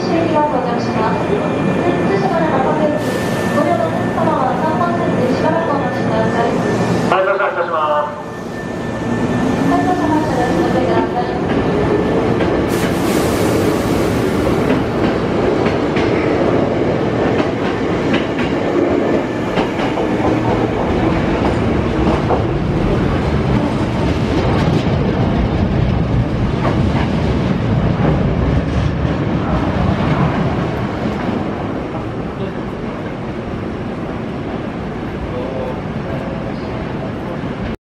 終了をお願いしま。